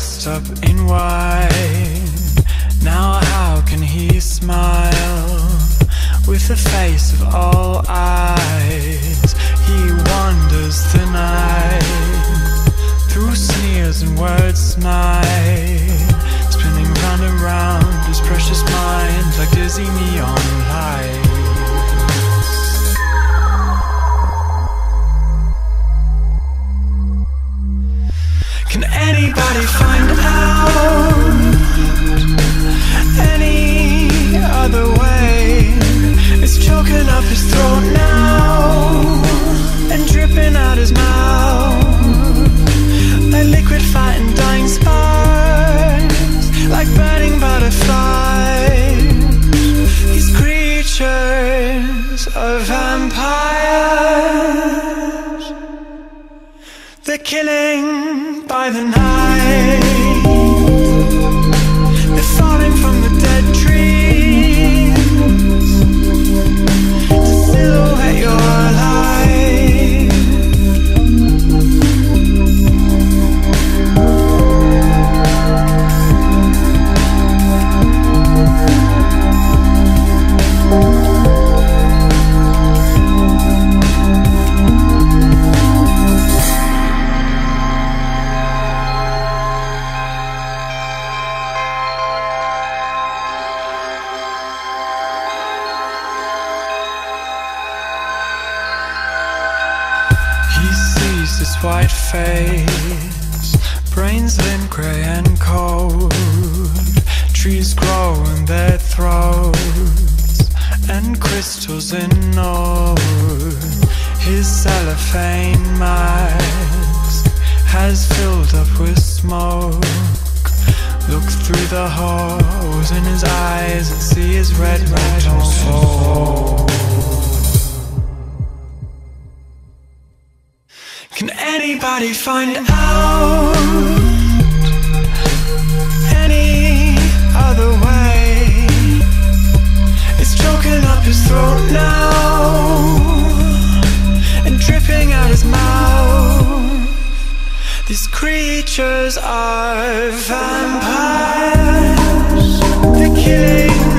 dressed up in white. Now, how can he smile with the face of all eyes? He wanders the night through sneers and words smile, spinning round and round his precious mind like dizzy neon lights. And out his mouth like liquid fighting dying sparks, like burning butterflies. These creatures are vampires. They're killing by the night. This white face, brains limp, grey and cold. Trees grow in their throats, and crystals in nose. His cellophane mask has filled up with smoke. Look through the holes in his eyes and see his red metal soul. Anybody find out any other way? It's choking up his throat now and dripping out his mouth. These creatures are vampires. They're killing.